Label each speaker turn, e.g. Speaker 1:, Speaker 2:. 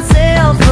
Speaker 1: myself